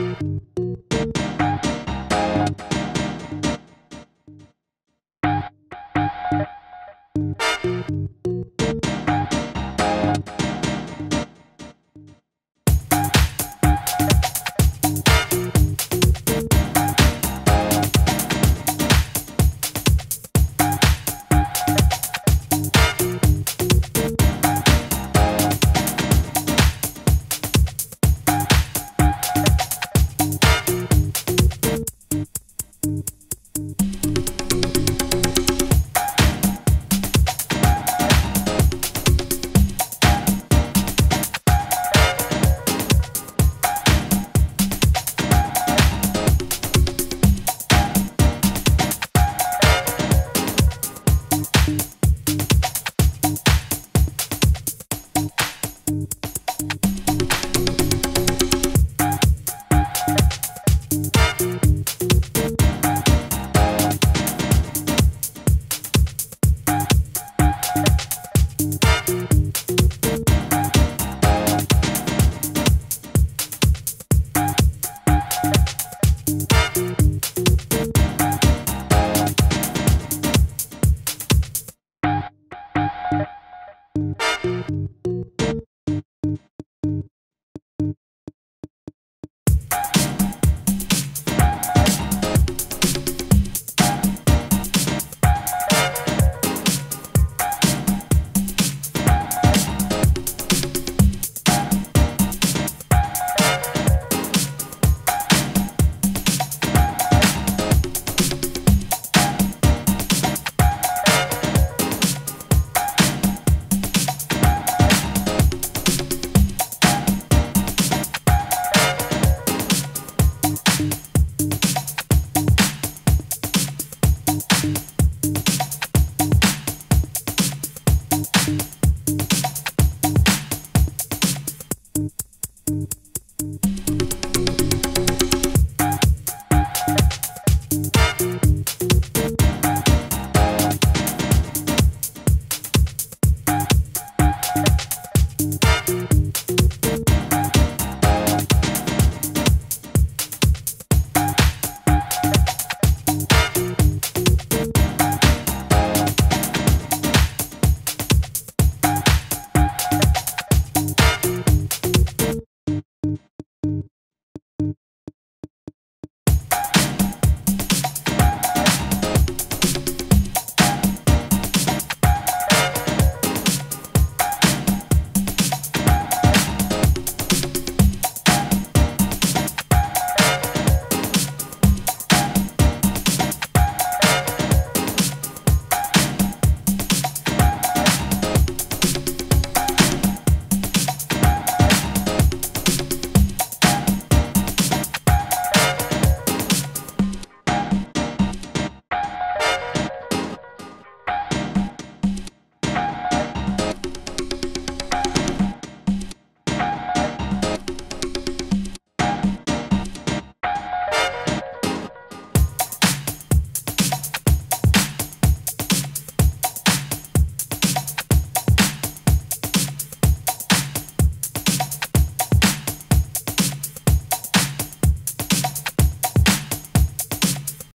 you